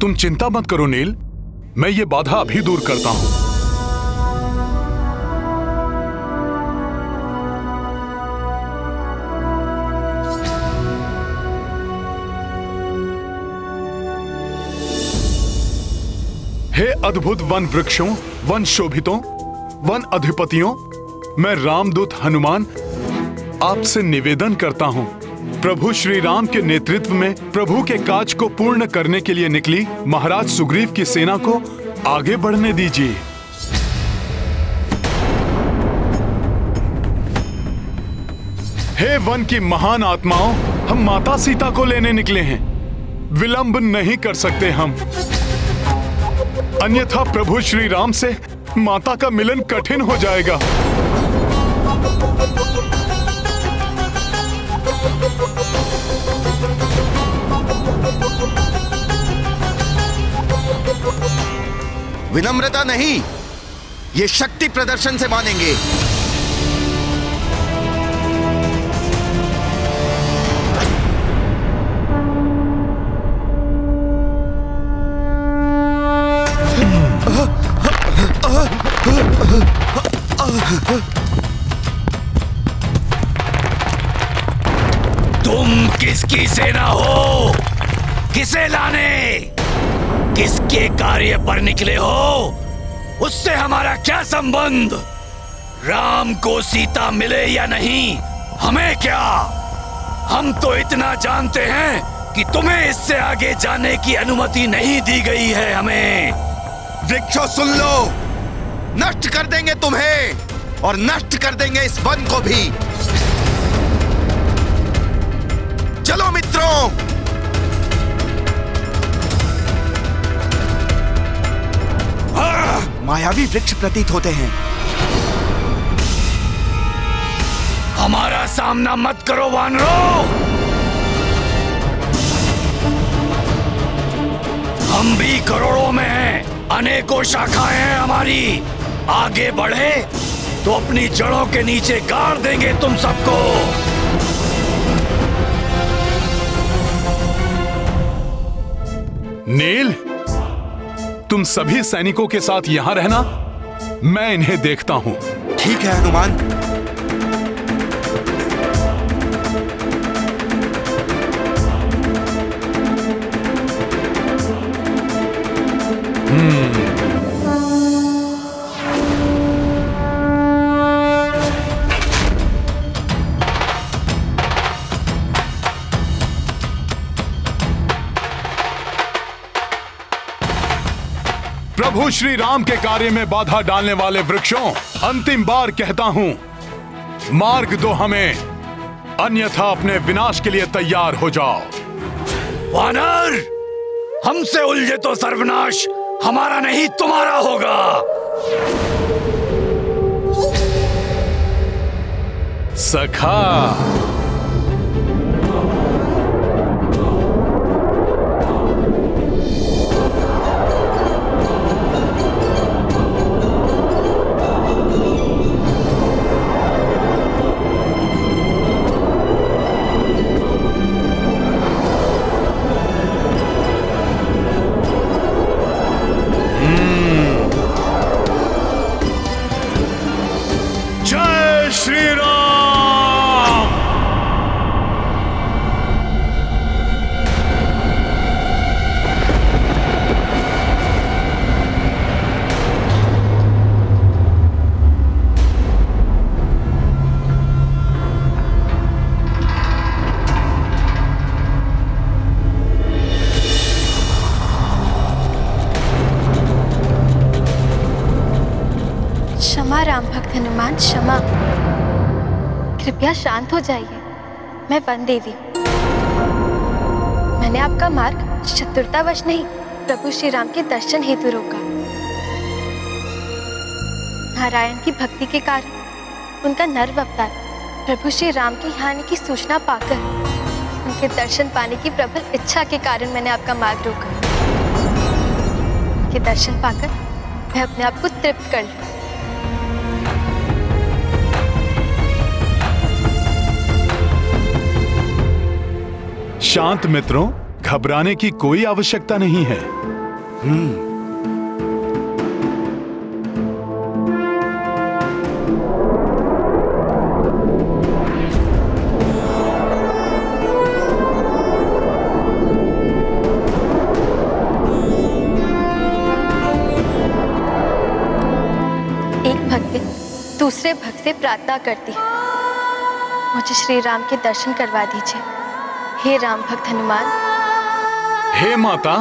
तुम चिंता मत करो, नील। मैं ये बाधा अभी दूर करता हूँ। हे अद्भुत वन वृक्षों, वन शोभितों, वन अधिपतियों, मैं रामदूत हनुमान आपसे निवेदन करता हूँ। प्रभु श्री राम के नेतृत्व में प्रभु के काज को पूर्ण करने के लिए निकली। महाराज सुग्रीव की सेना को आगे बढ़ने दीजिए। हे वन की महान आत्माओं, हम माता सीता को लेने निकले हैं। विलंब नहीं कर सकते हम। अन्यथा प्रभु श्री राम से माता का मिलन कठिन हो जाएगा। विनम्रता नहीं ये शक्ति प्रदर्शन से मानेंगे। तुम किसकी सेना हो? किसे लाने? किसके कार्य पर निकले हो? उससे हमारा क्या संबंध? राम को सीता मिले या नहीं? हमें क्या? हम तो इतना जानते हैं कि तुम्हें इससे आगे जाने की अनुमति नहीं दी गई है हमें। वृक्षों सुन लो। नष्ट कर देंगे तुम्हें और नष्ट कर देंगे इस वन को भी। चलो मित्रों मायावी वृक्ष प्रतीत होते हैं। हमारा सामना मत करो वानरो। हम भी करोड़ों में हैं। अनेकों शाखाएँ हैं हमारी। आगे बढ़े तो अपनी जड़ों के नीचे गाड़ देंगे तुम सबको। नील, तुम सभी सैनिकों के साथ यहाँ रहना, मैं इन्हें देखता हूँ। ठीक है, हनुमान। श्री राम के कार्य में बाधा डालने वाले वृक्षों अंतिम बार कहता हूँ मार्ग दो हमें अन्यथा अपने विनाश के लिए तैयार हो जाओ। वानर हमसे उलझे तो सर्वनाश हमारा नहीं तुम्हारा होगा। सखा क्षमा। कृपया शांत हो जाइए। मैं वन देवी। मैंने आपका मार्ग चतुरतावश नहीं, प्रभु श्री राम के दर्शन हेतु रोका। नारायण की भक्ति के कारण उनका नर्व अवतार प्रभु श्री राम के हानि की सूचना पाकर, उनके दर्शन पाने की प्रबल इच्छा के कारण मैंने आपका मार्ग रोका। उनके दर्शन पाकर मैं अपने आप को तृप्त कर लूँ। शांत मित्रों घबराने की कोई आवश्यकता नहीं है। एक भक्त दूसरे भक्त से प्रार्थना करती है। मुझे श्री राम के दर्शन करवा दीजिए। हे राम भक्त हनुमान। हे माता,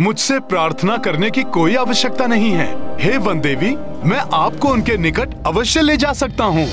मुझसे प्रार्थना करने की कोई आवश्यकता नहीं है। हे वन देवी मैं आपको उनके निकट अवश्य ले जा सकता हूँ।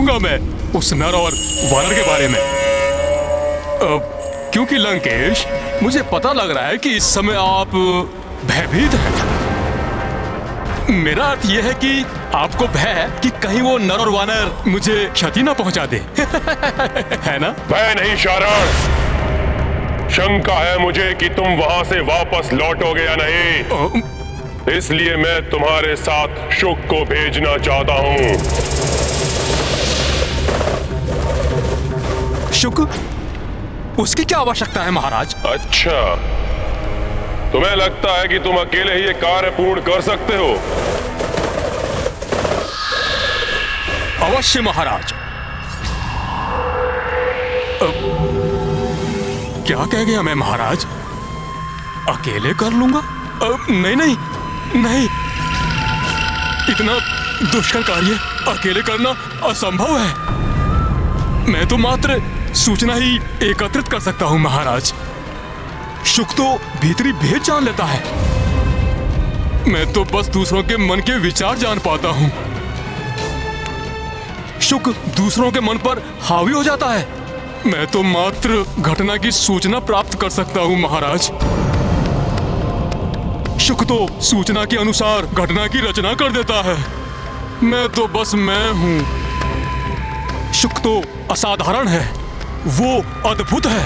पता मैं उस नर और वानर के बारे में। अब क्योंकि लंकेश मुझे पता लग रहा है कि इस समय आप भयभीत हैं। मेरा अर्थ यह है कि आपको भय है कि कहीं वो नर और वानर मुझे क्षति ना पहुँचा दे। है ना? भय नहीं शारण। शंका है मुझे कि तुम वहाँ से वापस लौटोगे या नहीं। इसलिए मैं तुम्हारे साथ शुक को भेजना चाहता हूँ। शुक उसकी क्या आवश्यकता है महाराज? अच्छा। तुम्हें लगता है कि तुम अकेले ही ये कार्य पूर्ण कर सकते हो? अवश्य महाराज। अब, क्या कह गया मैं महाराज? अकेले कर लूँगा? अब, नहीं नहीं नहीं। इतना दुष्कर कार्य अकेले करना असंभव है। मैं तो मात्र सूचना ही एकत्रित कर सकता हूँ, महाराज। शुक तो भीतरी भेद जान लेता है। मैं तो बस दूसरों के मन के विचार जान पाता हूँ। शुक दूसरों के मन पर हावी हो जाता है। मैं तो मात्र घटना की सूचना प्राप्त कर सकता हूँ, महाराज। शुक तो सूचना के अनुसार घटना की रचना कर देता है। मैं तो बस मैं हूँ। शुक तो असाधारण है। वो अद्भुत है।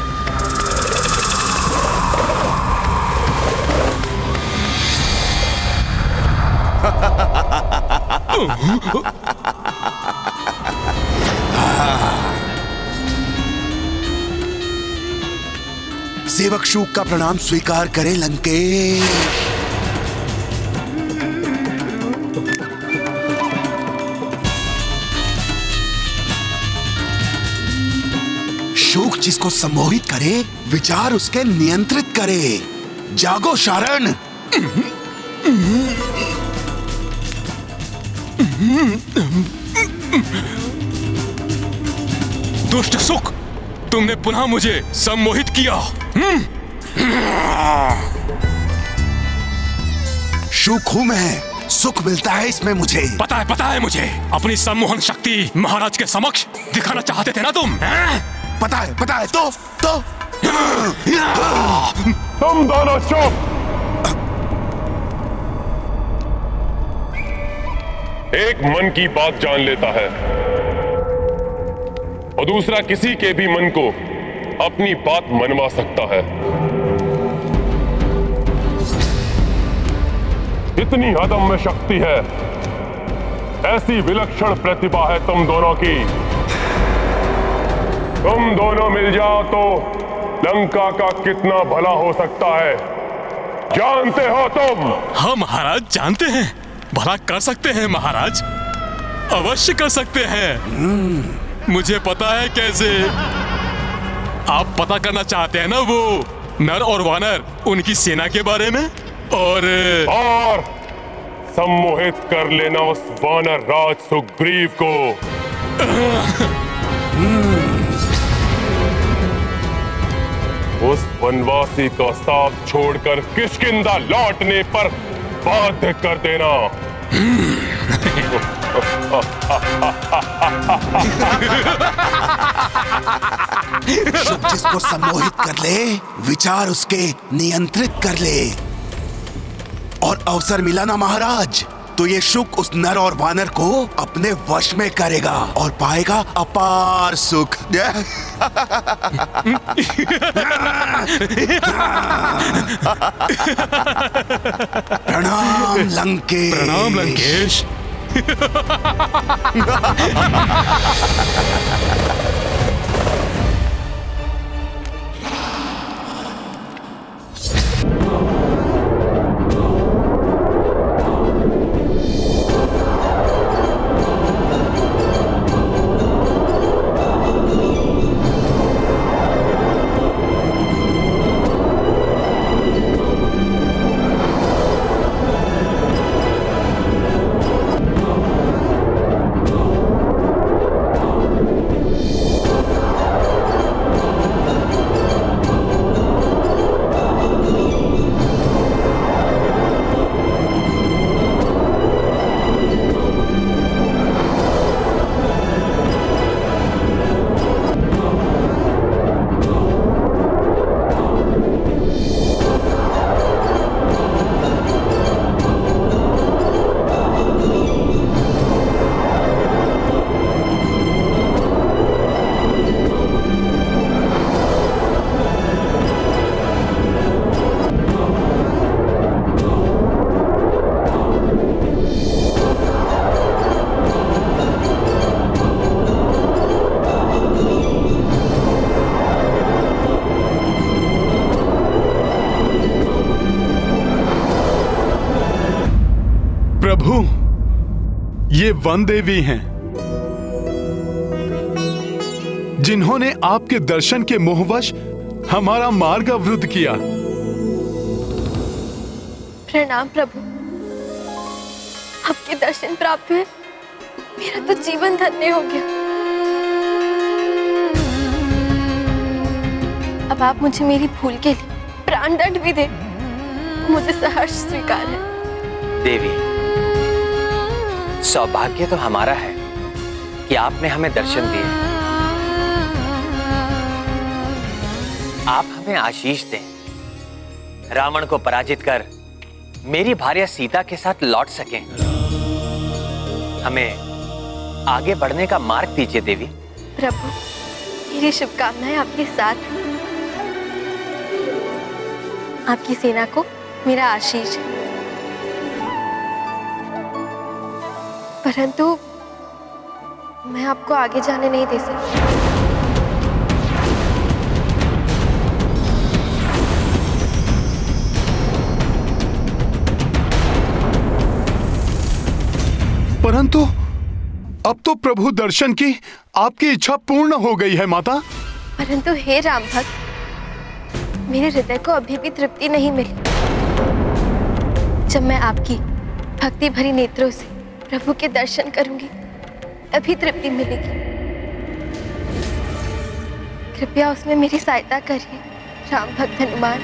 सेवक शूक का प्रणाम स्वीकार करें लंकेश। जिसको सम्मोहित करे विचार उसके नियंत्रित करे। जागो शारण। दुष्ट सुख तुमने पुनः मुझे सम्मोहित किया। सुख हूँ मैं सुख मिलता है इसमें मुझे। पता है पता है मुझे। अपनी सम्मोहन शक्ति महाराज के समक्ष दिखाना चाहते थे ना तुम? हैं? पता है पता है तो तो। तुम दोनों चुप। एक मन की बात जान लेता है और दूसरा किसी के भी मन को अपनी बात मनवा सकता है। इतनी हदम में शक्ति है, ऐसी विलक्षण प्रतिभा है तुम दोनों की। तुम दोनों मिल जाओ तो लंका का कितना भला हो सकता है। जानते हो तुम? हाँ महाराज जानते हैं। भला कर सकते हैं महाराज। अवश्य कर सकते हैं। मुझे पता है कैसे। आप पता करना चाहते हैं ना वो नर और वानर उनकी सेना के बारे में? और और सम्मोहित कर लेना उस वानर राज सुग्रीव को। वनवासी का साथ छोड़कर किशकिंदा लौटने पर बाध्य कर देना। जिसको सम्मोहित कर ले, विचार उसके नियंत्रित कर ले। और अवसर मिला ना महाराज। तो ये शुक उस नर और वानर को अपने वश में करेगा और पाएगा अपार सुख। प्रणाम लंकेश। प्रणाम लंकेश। वन देवी हैं जिन्होंने आपके दर्शन के मोहवश हमारा मार्ग अवरुद्ध किया। प्रणाम प्रभु। आपके दर्शन प्राप्त हुए। मेरा तो जीवन धन्य हो गया। अब आप मुझे मेरी भूल के लिए प्राण दंड भी दे। मुझे सहर्ष स्वीकार है। देवी सौभाग्य तो हमारा है कि आपने हमें दर्शन दिए। आप हमें आशीष दें। रावण को पराजित कर मेरी भार्या सीता के साथ लौट सके। हमें आगे बढ़ने का मार्ग दीजिए, देवी। प्रभु, मेरी शुभकामनाएँ आपके साथ आपकी सेना को मेरा आशीष है। परंतु मैं आपको आगे जाने नहीं दे सकती। परंतु अब तो प्रभु दर्शन की आपकी इच्छा पूर्ण हो गई है माता। परंतु हे राम भक्त मेरे हृदय को अभी भी तृप्ति नहीं मिली। जब मैं आपकी भक्ति भरी नेत्रों से प्रभु के दर्शन करूँगी, तभी तृप्ति मिलेगी। कृपया उसमें मेरी सहायता करिए, राम भक्त हनुमान।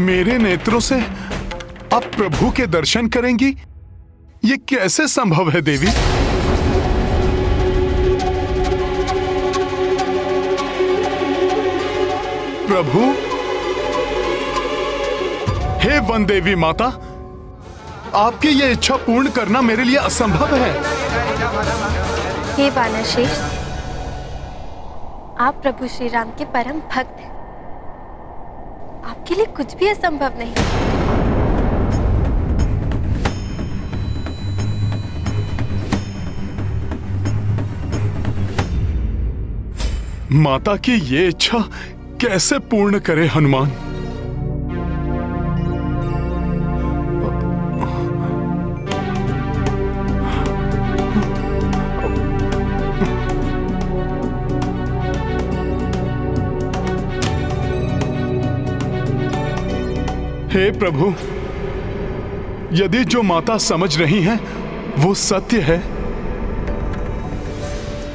मेरे नेत्रों से आप प्रभु के दर्शन करेंगी? ये कैसे संभव है, देवी? प्रभु हे वन देवी माता आपकी ये इच्छा पूर्ण करना मेरे लिए असंभव है। हे वानरश्रेष्ठ आप प्रभु श्री राम के परम भक्त हैं। आपके लिए कुछ भी असंभव नहीं। माता की ये इच्छा कैसे पूर्ण करे हनुमान? प्रभु, यदि जो माता समझ रही हैं, वो सत्य है।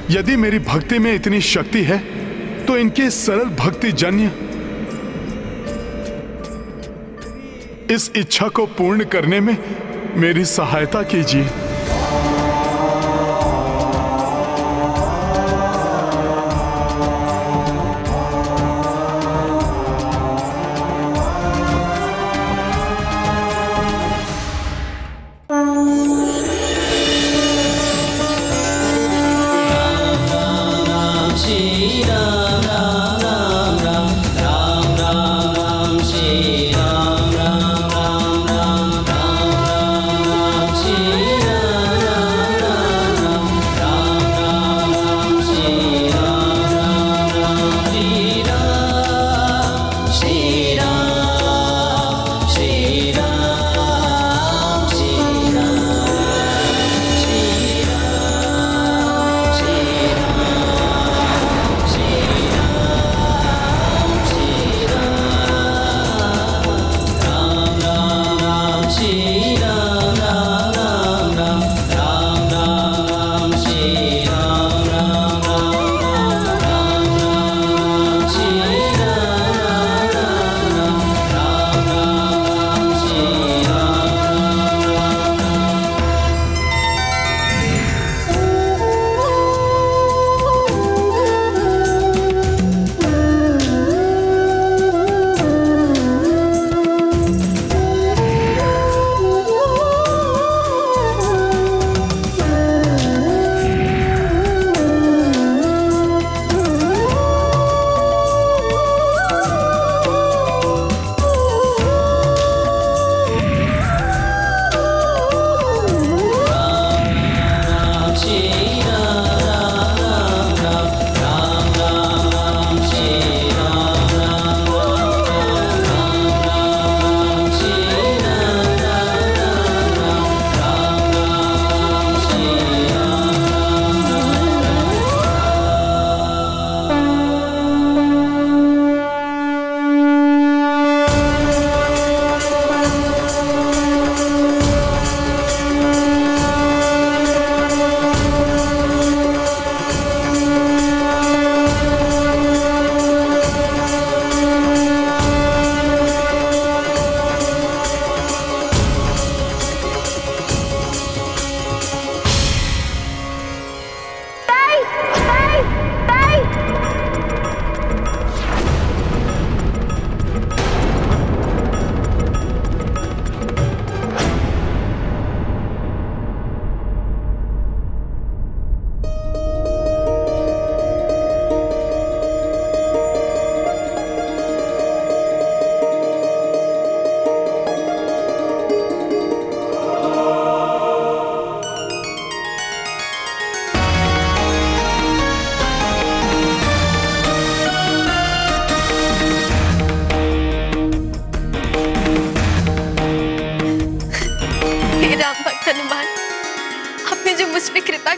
यदि मेरी भक्ति में इतनी शक्ति है तो इनके सरल भक्ति जन्य इस इच्छा को पूर्ण करने में मेरी सहायता कीजिए।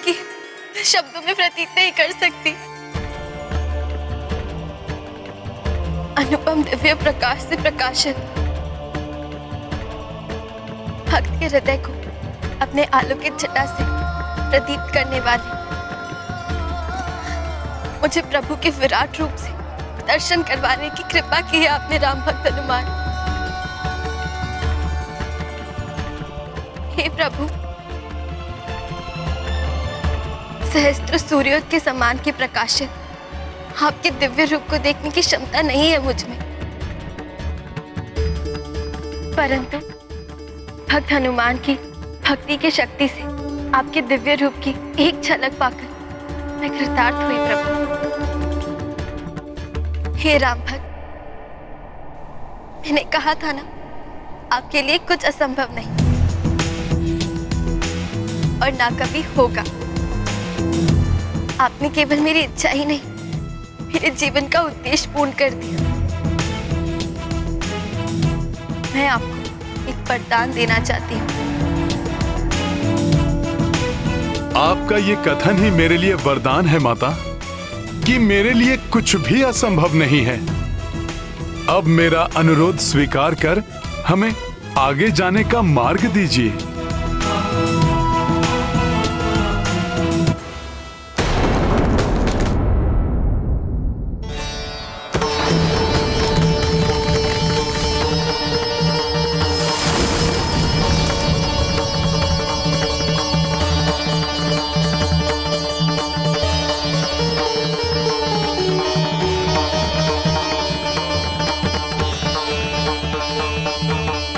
की शब्दों में प्रतीत नहीं कर सकती। अनुपम दिव्य प्रकाश से प्रकाशित। भक्त के हृदय को अपने आलोकित छटा से प्रदीप्त करने वाले। मुझे प्रभु के विराट रूप से दर्शन करवाने की कृपा की है आपने, राम भक्त हनुमान। हे प्रभु सहस्त्र सूर्यों के समान के प्रकाशित। आपके दिव्य रूप को देखने की क्षमता नहीं है मुझमें। परंतु भक्त हनुमान की भक्ति की शक्ति से आपके दिव्य रूप की एक झलक पाकर मैं कृतार्थ हुई प्रभु। हे राम भक्त, मैंने कहा था ना, आपके लिए कुछ असंभव नहीं। और ना कभी होगा। आपने केवल मेरी इच्छा ही नहीं, मेरे जीवन का उद्देश्य पूर्ण कर दिया। मैं आपको एक वरदान देना चाहती हूँ। आपका ये कथन ही मेरे लिए वरदान है, माता, कि मेरे लिए कुछ भी असंभव नहीं है। अब मेरा अनुरोध स्वीकार कर हमें आगे जाने का मार्ग दीजिए।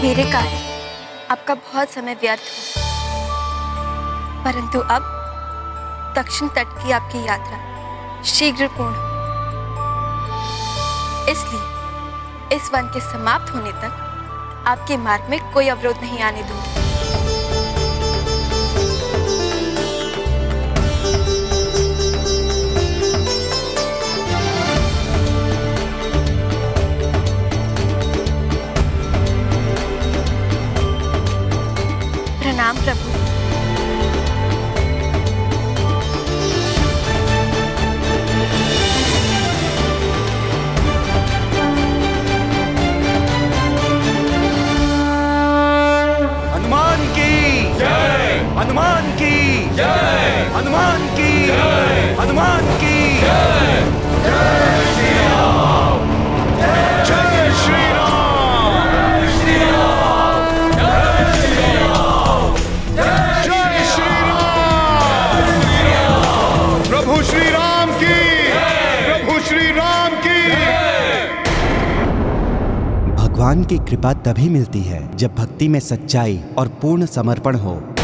मेरे कारण आपका बहुत समय व्यर्थ हो परंतु अब दक्षिण तट की आपकी यात्रा शीघ्र पूर्ण हो। इसलिए इस वन के समाप्त होने तक आपके मार्ग में कोई अवरोध नहीं आने दूँगी। प्रणाम प्रभु हनुमान की कृपा तभी मिलती है जब भक्ति में सच्चाई और पूर्ण समर्पण हो।